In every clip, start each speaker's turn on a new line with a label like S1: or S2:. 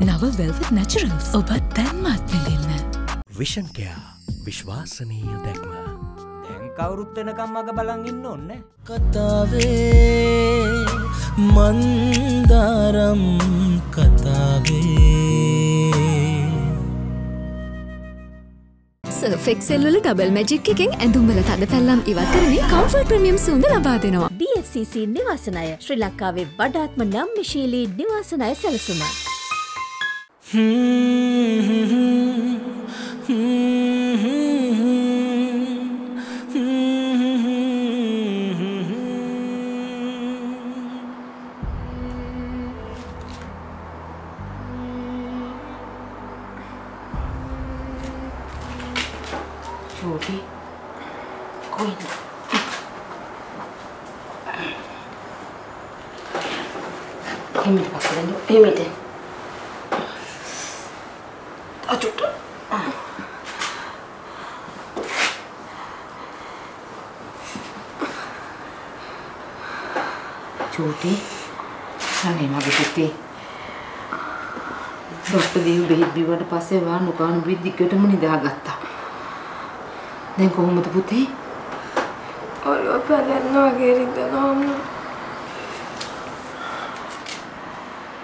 S1: නව වෙල්වෙට් නැචරල්ස් ඔබත් දැන්මත් විඳන්න.
S2: විෂන්කයා විශ්වාසනීය දැක්ම.
S3: දැන් කවුරුත් වෙනකම් මග බලන් ඉන්න ඕන්න
S4: කතාවේ මන්දාරම් කතාවේ
S5: ෆෙක්සෙල්වල ඩබල් මැජික් එකෙන් ඇඳුම්වල තද පැල්ලම් ඉවත් කරමින් කම්ෆර්ට් ප්‍රමියම් සුන්ද ලබා දෙනවා.
S6: BFCC නිවාසනය ශ්‍රී ලංකාවේ වඩාත්ම නම්මිශීලී නිවාසනය සැලසුම.
S7: චෝටි චෝටි අනේ මගේ පුතේ ඩොක්ටර් දීව බෙහෙත් බිව්වට පස්සේ වා නුකාන බිත් දිගටම නිදාගත්තා දැන් කොහොමද පුතේ?
S8: ඔළුව පැලෙන්න වගේ රිදෙනවා.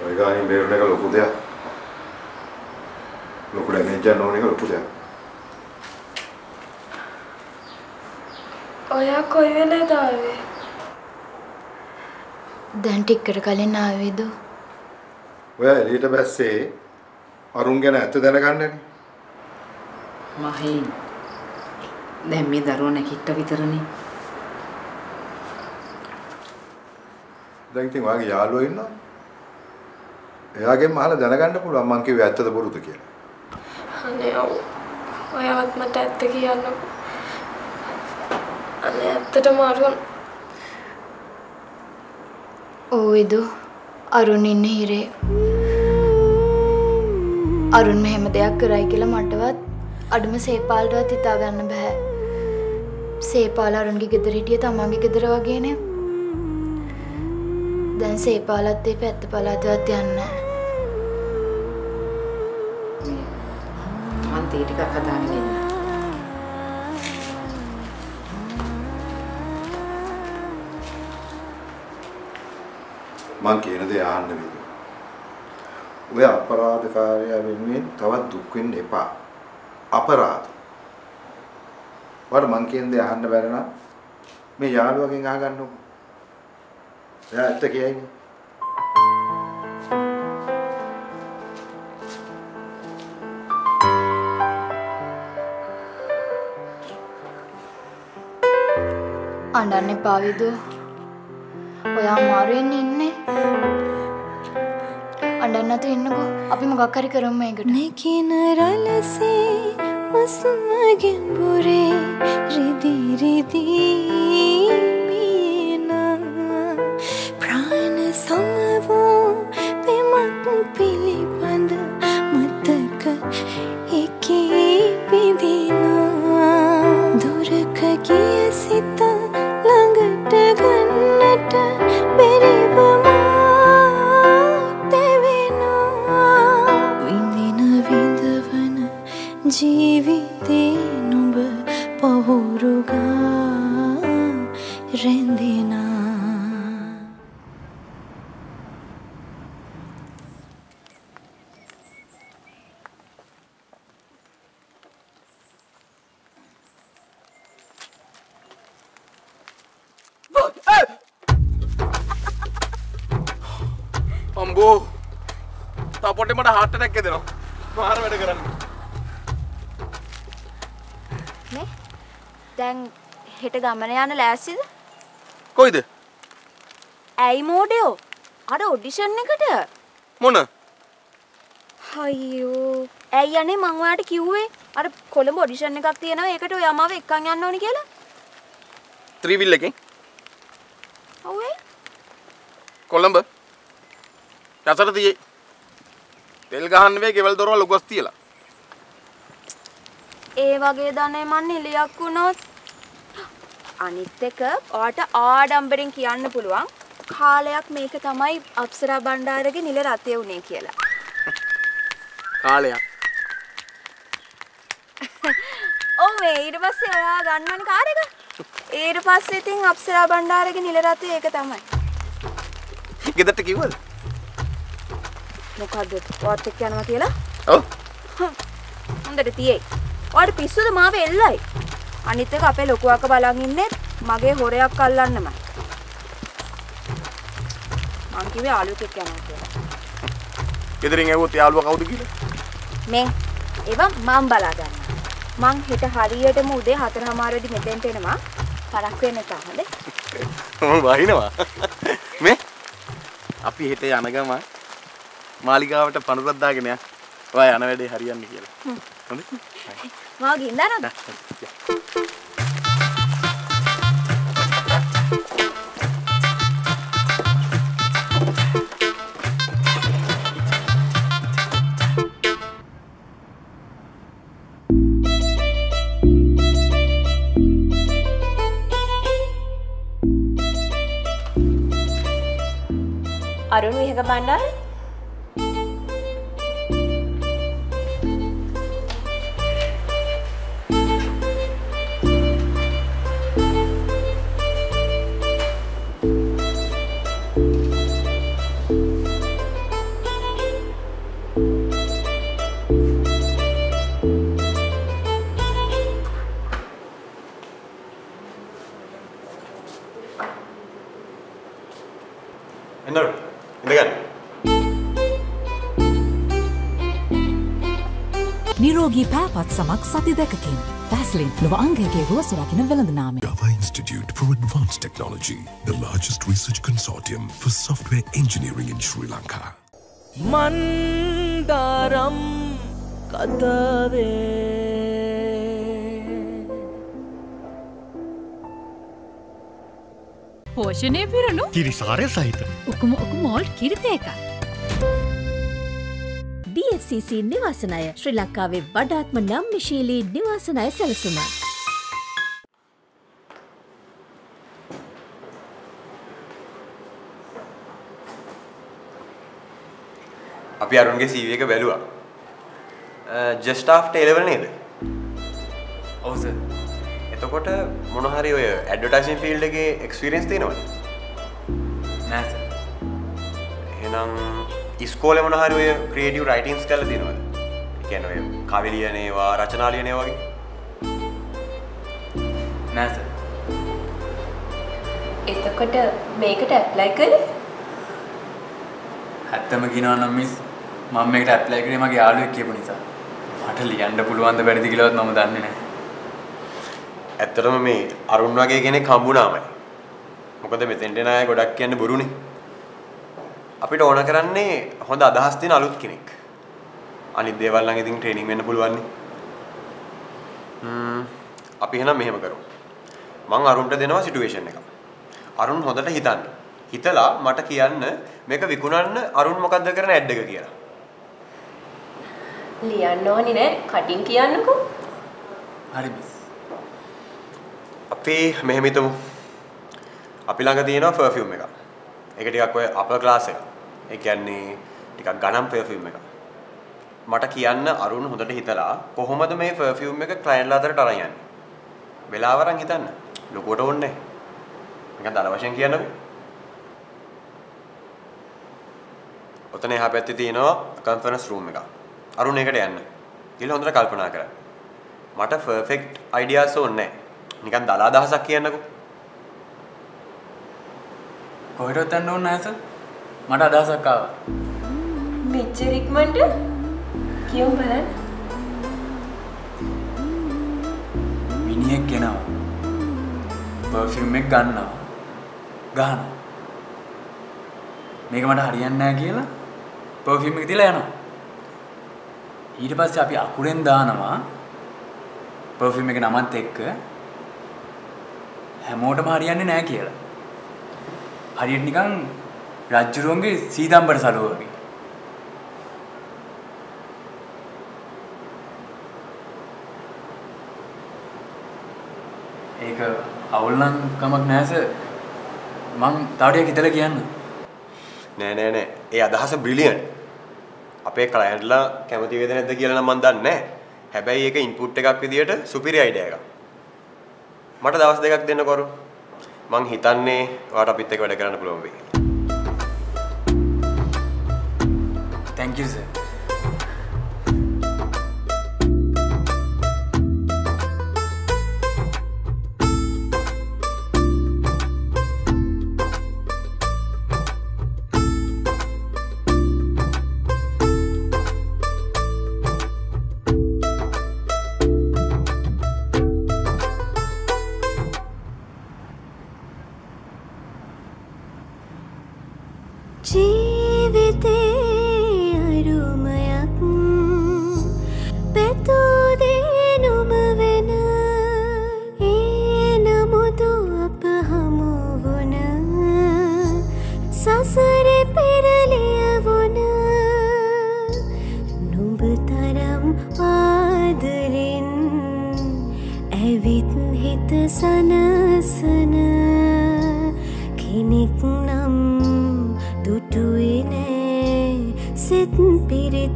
S9: ඔය ගානින් බේරුණ එක ලොකු දෙයක්. ලොකු ඩැමේජ් එකක් නොවන එක ලොකු දෙයක්.
S8: ඔයා කොයි වෙලේද ආවේ?
S10: දැන් ටිකකට කලින් ආවේද?
S9: ඔයා එළියට බැස්සේ අරුන් ගැන ඇත්ත දැනගන්නනේ.
S7: මහින් දැන් මේ දරුවා නැකිට විතරනේ.
S9: දැන් ඉතින් ඔයාගේ යාළුවා ඉන්නවා. එයාගෙන් අහලා දැනගන්න පුළුවන් මං කිව්වේ ඇත්තද බොරුද කියලා.
S8: අනේ. ඔයාවත් මට ඇත්ත කියන්නකෝ. අනේ ඇත්තටම අරුන්
S10: ඕවේද? අරුන් ඉන්නේ හිරේ. අරුන් මෙහෙම දෙයක් කරයි කියලා මටවත් අඩුම සේපාල්ටවත් හිතා ගන්න බෑ. සේපාල අරුන්ගේ ගෙදර හිටිය තමන්ගේ ගෙදර වගේනේ. දැන් සේපාලත් ඒ පැත්ත පළාතවත් යන්නේ
S7: මං තේ ටිකක් හදාගෙන ඉන්න.
S9: මං කියන දේ ආන්න විදිහ. ඔය අපරාධකාරයා වෙනුවෙන් තවත් දුක් වෙන්න එපා. අපරාධ. වර මං කියන දේ අහන්න බැර නම් මේ යාළුවගෙන් අහගන්නකො. එයා ඇත්ත කියයිනේ.
S10: අඬන්න එපා විදු. ඔයා අමාරුවෙන් ඉන්නේ. අඬන්න නැතුව ඉන්නකෝ. අපි මොකක් හරි කරමු මේකට.
S8: නෙකින රලසේ වසමගෙන් බුරේ රිදි
S11: අම්බෝ තපොටේ මට හාට් ඇටැක් එදෙනවා මාර වැඩ කරන්න?
S10: දැන් හෙට ගමන යන ලෑස්තිද?
S11: කොයිද
S10: ඇයි මෝඩයෝ? අර ඔඩිෂන් එකට?
S11: මොන
S10: අයියෝ. ඇයි අනේ මං ඔයාලට කිව්වේ අර කොළඹ ඔඩිෂන් එකක් තියෙනවා ඒකට ඔය අමාව එක්කන් යන්න ඕනි කියලා?
S11: ත්‍රීවිල් එකෙන්
S10: ඔව් ඒ.
S11: කොළඹ යසට තියේ තෙල් ගහන්න වේ ගෙවල් දොරවල් උගස් තියලා
S10: ඒ වගේ දනේ මන් නිලියක් වුණොත් අනිත් එක ඔයාට ආඩම්බරෙන් කියන්න පුළුවන් කාලයක් මේක තමයි අප්සරා බණ්ඩාරගේ නිල රතේ උනේ කියලා.
S11: කාලයක්
S4: ඔව් මේ ඊට පස්සේ ඔයා ගන්නවනේ කාර් එක. ඊට පස්සේ ඉතින් අප්සරා බණ්ඩාරගේ නිල රථය ඒක තමයි.
S11: ගෙදරට කිව්වද
S4: මොකද්ද? ඔයාත් එක්ක යනවා කියලා?
S11: ඔව්
S4: හොඳට තියෙයි. ඔයාට පිස්සුද මාව එල්ලයි. අනිත් එක අපේ ලොකු අක්ක බලන් ඉන්නේ මගේ හොරයක් අල්ලන්නමයි. මං කිව්වේ ආලුත් එක්ක යනවා කියලා.
S11: ගෙදරින් ඇහුවොත් යාළුවා කවුද කියලා
S4: මේ ඒවා මම බලා ගන්නවා. මං හෙට හරියටම උදේ 4:00 වෙදි මෙතෙන්ට එනවා. පරක් වෙන්න එපා හොඳේ.
S11: මම වහිනවා මේ අපි හෙට යන ගම මාලිගාවට පනුරක් දාගෙන යන්න. ඔයා යන වැඩේ හරියන්නේ කියලා. හොඳයි.
S4: මාව ගින්දානද?
S8: අරුණ විහක බණ්ඩාර
S1: නිරෝගී පෑපත් සමක් සති දෙකකින්. පැස්ලින් ලොව අංගගේ රුවස රකින වෙළඳනාම
S12: Java Institute for Advanced Technology, the largest research consortium for software engineering in Sri Lanka.
S2: Mandaram
S1: පෝෂණය පිරණු
S2: කිරිසාරය සහිත
S1: උකුම ඔකු මෝල්් කිරිත
S6: DFCC නිවාසනය ශ්‍රී ලංකාවේ වඩාත්ම නම්මිශීලී නිවාසනය සැලසුම.
S13: අපි අරුන්ගේ CV එක බැලුවා. ජස්ට් ආෆ්ටර් A level නේද? ඔව් සර්. එතකොට මොන හරි ඔය ඇඩ්වර්ටයිසින් ෆීල්ඩ් එකේ එක්ස්පීරියන්ස් තියෙනවද? නෑ සර්. එහෙනම් ඉස්කෝලේ මොන හරි ඔය ක්‍රියේටිව් රයිටින්ග්ස් කරලා තියෙනවද? ඒ කියන්නේ ඔය කවි ලියන ඒවා, රචනා ලියන ඒවා වගේ? නෑ සර්.
S8: එතකොට මේකට ඇප්ලයි කළේ
S14: ඇත්තම කියනවා නම් මිස් මම මේකට ඇප්ලයි කරේ මගේ යාළුවෙක් කියපු නිසා. මට ලියන්න පුළුවන් ද බැරිද කියලාවත් මම දන්නේ නැහැ.
S13: ඇත්තටම මේ අරුන් වගේ කෙනෙක් හම්බුනාමයි. මොකද මෙතෙන්ට එන අය ගොඩක් කියන්නේ බොරුනේ. අපිට ඕන කරන්නේ හොඳ අදහස් තියෙන අලුත් කෙනෙක්. අනිත් දේවල් නම් ඉතින් ට්‍රේනින් වෙන්න පුළුවන් නේ. ම්ම් අපි එහෙනම් මෙහෙම කරමු. මං අරුන්ට දෙනවා සිටුේෂන් එකක්. අරුන් හොඳට හිතන්න. හිතලා මට කියන්න මේක විකුණන්න අරුන් මොකද්ද කරන ඇඩ් එක කියලා.
S8: ලියන්න ඕනි නෑ කටින් කියන්නකෝ
S14: හරි මිස්.
S13: අපි මෙහෙම හිතමු. අපි ළඟ තියෙනවා පර්ෆියුම් එකක්. ඒක ටිකක් ඔය අපර් ක්ලාස් එකක්. ඒ කියන්නේ ටිකක් ගණන් පර්ෆියුම් එකක්. මට කියන්න අරුණ හොඳට හිතලා කොහොමද මේ පර්ෆියුම් එක ක්ලයන්ට්ලා අතරට අරන් යන්නේ? වෙලාව අරන් හිතන්න. ලොකුවට ඕනේ නැහැ. නිකන් දල වශයෙන් කියන්නකෝ. ඔතන එහා පැත්තේ තියෙනවා කන්ෆරන්ස් රූම් එකක්. අරුණ ඒකට යන්න. ගිහලා හොඳට කල්පනා කරන්න. මට පර්ෆෙක්ට් අයිඩියාස් ඕනේ නැහැ. නිකන් දලා අදහසක් කියන්නකෝ.
S14: කොහෙටවත් යන්න ඕනේ නැහැ සර්. මට අදහසක් ආවා.
S8: මෙච්චර ඉක්මනට කියමු බලන්න
S14: මිනිහෙක් එනවා. පර්ෆියුම් එක ගන්නවා. ගහනවා. මේක මට හරියන්නේ නැහැ කියලා පර්ෆියුම් එක තියලා යනවා. ඊට පස්සේ අපි අකුරෙන් දානවා පර්ෆියුම් එක නමත් එක්ක හැමෝටම හරියන්නේ නැහැ කියලා. හරියට නිකන් රජ්ජුරුවන්ගේ සීතම්බර සලුව වගේ. ඒක අවුල් නම් කමක් නැහැ සර්. මං තව ටිකක් හිතලා කියන්න.
S13: නෑ නෑ නෑ. ඒ අදහස බ්‍රිලියන්ට්. අපේ ක්ලයන්ට්ලා කැමති වේද නැද්ද කියලා නම් මම දන්නේ නැහැ. හැබැයි ඒක ඉන්පුට් එකක් විදියට සුපිරි අයිඩියා එකක්. මට දවස් දෙකක් දෙන්න කරු. මං හිතන්නේ ඔයාට අපිත් එක්ක වැඩ කරන්න පුළුවන් වෙයි.
S15: quem quiser. Tive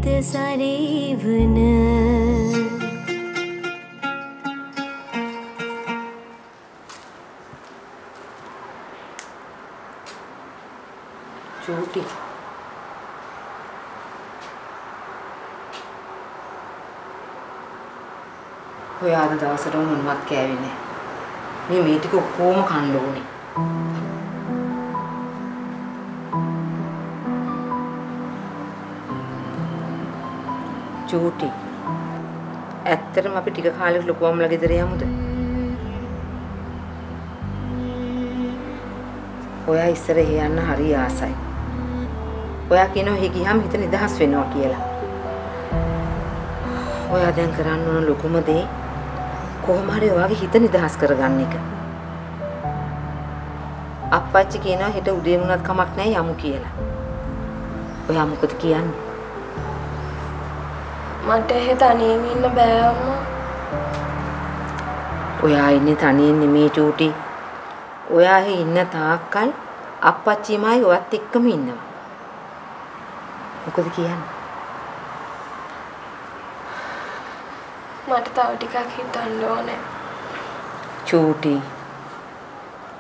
S15: පිරිත සරීවන
S7: චූටි ඔය අද දවසට මොනවත් කෑවේ නෑ. මේ මේ ටික ඔක්කොම කන්න ඕනේ. චූටි. ඇත්තටම අපි ටික කාලෙක ලොකු අම්මලා ගෙදර යමුද? ඔයා ඉස්සර එහෙ යන්න හරි ආසයි. ඔයා කියනවා එහෙ ගියාම හිත නිදහස් වෙනවා කියලා. ඔයා දැන් කරන්න ඕන ලොකුම දේ කොහොම හරි ඔයාගේ හිත නිදහස් කරගන්න එක. අප්පච්චි කියනවා හෙට උදේ වුණත් කමක් නැහැ යමු කියලා. ඔයා මොකද කියන්නේ?
S8: මට එහෙ තනියෙන් ඉන්න බෑ අම්මා.
S7: ඔයා ඉන්නේ තනියෙන් නෙමේ චූටි. ඔයා එහෙ ඉන්න තාක්කල් අප්පච්චිමයි ඔයත් එක්කම ඉන්නවා. මොකද කියන්නේ?
S8: මට තව ටිකක් හිතන්න ඕනේ.
S7: චූටි.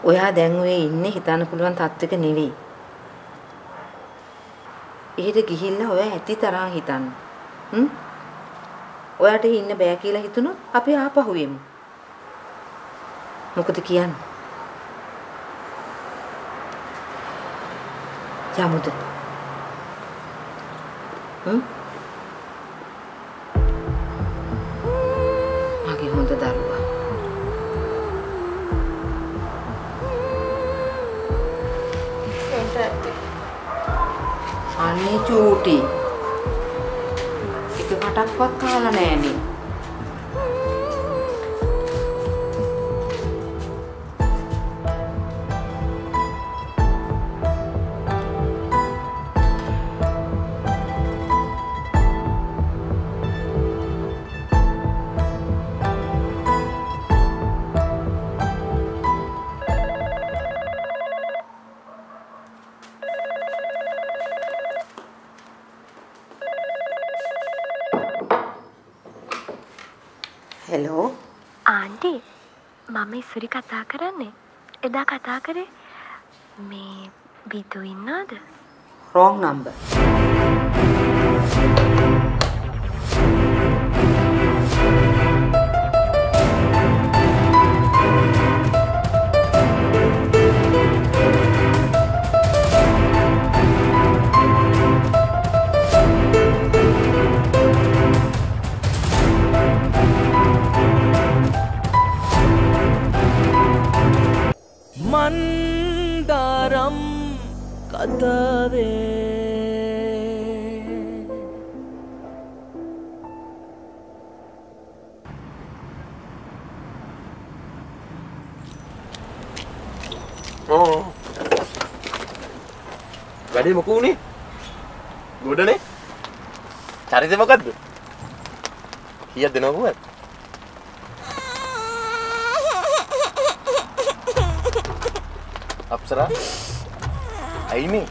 S7: ඔයා දැන් ඔය ඉන්නේ හිතන්න පුළුවන් තත්ත්වයක නෙවෙයි. එහෙට ගිහිල්ලා ඔයා ඇති තරම් හිතන්න. හ්ම්? ඔයාට ඉන්න බෑ කියලා හිතුනොත් අපි ආපහු එමු. මොකද කියන්නේ? යමුද? හ්ම්? මගේ හොඳ දරුවා. අනේ චූටි. එක කටක්වත් කාලා නෑනේ.
S16: මම ඉස්සරි කතා කරන්නේ එදා කතා කරේ මේ බිතු ඉන්නාද
S7: wrong number.
S11: වැඩේ මොකෝ උනේ ගොඩනේ? චරිත මොකද්ද? කීයක් දෙනවද පුවත් අප්සරා? ඇයි මේ?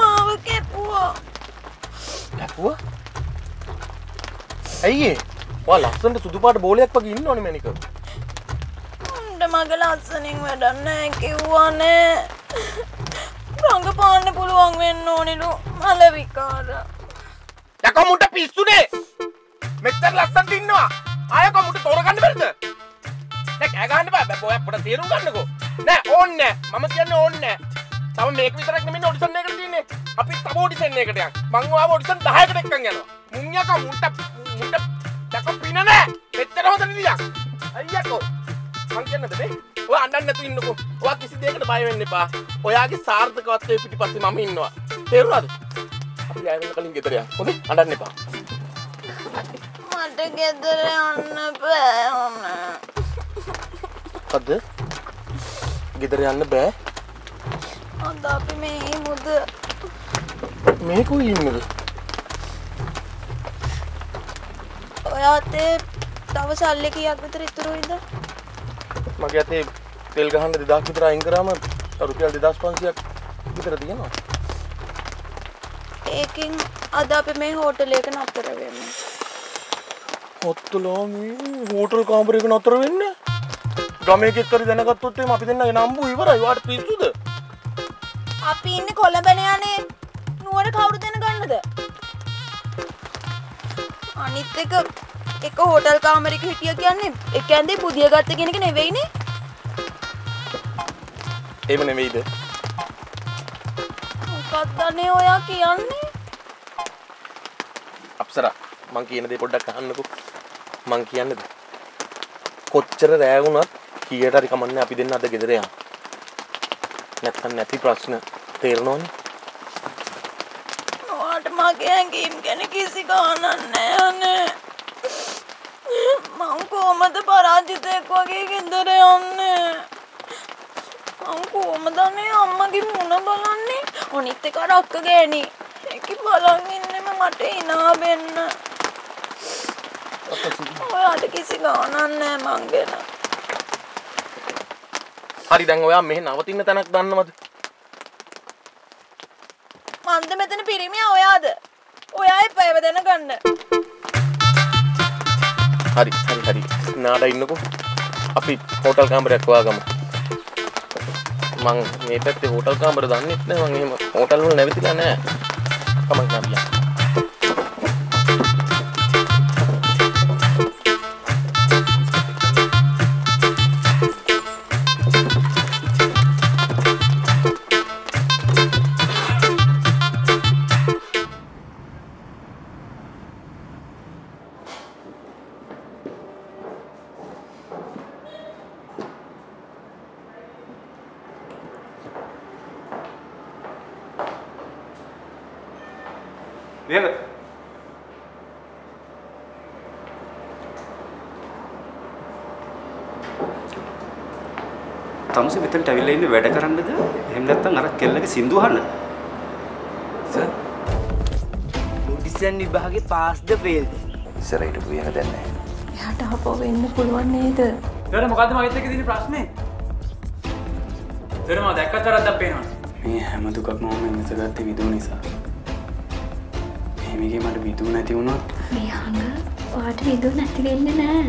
S15: මාව කැපුවා.
S11: ඇපුවා ඇයි ඒ? ඔයා ලස්සනට සුදු පාට බෝලයක් වගේ ඉන්න ඕනේ මැනික
S4: උන්ට මගේ ලස්සනින් වැඩක් නෑ කිව්වානේ රඟපාන්න පුළුවන් වෙන්න ඕනිලු. මල විකාර.
S11: යකෝ මුට පිස්සුනේ. මෙච්චර ලස්සනට ඉන්නවා. ආයකෝ මුට තෝරගන්න බැරිද? නෑ කෑ ගහන්න බෑ. බෑ ඔයා පොඩ තේරුම් ගන්නකෝ. නෑ ඕන්නේ නෑ. මම කියන්නේ ඕන්නේ නෑ. තව මේක විතරක් නෙමෙයි ඔඩිෂන් එකට තියෙන්නේ. අපි තව ඔඩිෂන් එකකට යන් මං ඔයාව ඔඩිෂන් 10කට එක්කන් යනවා. මුන් යකෝ මුට මුට යකෝ පින නෑ. මෙච්චර හොඳ නිදියක් අයියකෝ. මං කියන්නද මේ? ඔයා අඬන්න නැතුව ඉන්නකෝ. ඔයා කිසි දෙයකට බය වෙන්න එපා. ඔයාගේ සාර්ථකත්වයේ පිටිපස්සේ මම ඉන්නවා. තේරුණාද? අපි ආයෙ වෙන කලින් ගෙදර යන්න. හොඳේ? අඬන්න එපා.
S4: මට ගෙදර යන්න බෑ ඕන.
S11: මොකද්ද ගෙදර යන්න බෑ.
S4: අද අපි මේ මුද
S11: මේක උයි ඉන්නද
S4: ඔයාතේ තව සල්ලි කීයක් විතර ඉතුරුයිද?
S11: මගේ අතේ තෙල් ගහන්න 2000ක් විතර අයින් කරාම රුපියල් 2500ක් විතර තියෙනවා.
S4: ඒකින් අද අපි මේ හෝටල් එක නතර වෙමු.
S11: ඔත්තලෝ මේ හෝටල් කාමරයක නතර වෙන්න? ගමේ කෙක්කරි දැනගත්තොත් එහෙම අපි දෙන්නගේ නම්බු ඉවරයි. වාට පිස්සුද?
S4: අපි ඉන්නේ කොළඹනේ යන්නේ නුවර කවුරු දැනගන්නද? අනිත් එක එක හෝටල් කාමරයක හිටිය කියන්නේ එක ඇඳේ පුදිය ගත්ත කෙනෙක් නෙවෙයිනේ
S11: එහෙම නෙවෙයිද
S4: මොකක්දනේ ඔයා කියන්නේ?
S11: අප්සරා මං කියන දේ පොඩ්ඩක් අහන්නකෝ. මං කියන්නේද? කොච්චර රෑ වුණත් කීයට හරි කමන්නේ අපි දෙන්න අද ගෙදර යන්න. නැත්තම් නැති ප්‍රශ්න තේරෙනවනේ.
S4: ඔයාට මගේ ඇඟීම් ගැන කිසි ගානක් නෑනේ මං කොහමද පරාජිතයෙක් වගේ ගෙදර යන්නේ මං කොහමදනේ අම්මගේ මුණ බලන්නේ. අනිත් එක රක්ක ගෑණි. ඒක බලන් ඉන්නෙම මට hina වෙන්න. ඔයාට කිසි ගානක් නෑ මං ගැන.
S11: හරි දැන් ඔයා මෙහෙ නවතින්න තැනක් දන්නවද?
S4: මන්ද මෙතන පිරිමියා ඔයාද? ඔයා එපයව දැනගන්න.
S11: හරි හරි හරි. නාඩ ඉන්නකෝ. අපි හෝටල් කාමරයක් හොයාගමු මං මේ පැත්තේ හෝටල් කාමර දන්නෙත් නෑ මං එහෙම හෝටල් වල නැවතිලා නෑ. කමක් නෑ බියා
S14: මේක
S17: තමුසේ මෙතනට ඇවිල්ලා ඉන්නේ වැඩ කරන්නද? එහෙම නැත්නම් අර කෙල්ලගේ සින්දු අහන්නද?
S2: සර් ඔඩිෂන් විභාගේ පාස්ද ෆේල්ද
S17: ඉස්සරහිට පුයන දැන් නැහැ.
S8: එයාට ආපහු වෙන්න පුළුවන් නේද?
S14: සර් මොකද්ද මගෙත් එක්ක තියෙන ප්‍රශ්නේ? සර් මම දැක්කත් තරද්දක් පේනවා.
S17: මේ හැම දුකක්ම මම ඉඳගත්තේ විදුව නිසා. මේකේ මට විදුව නැති වුණොත්
S10: මේ හඟ ඔයාට විදුව නැති වෙන්නේ නෑ.